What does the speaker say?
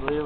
Unbelievable.